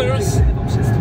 stickers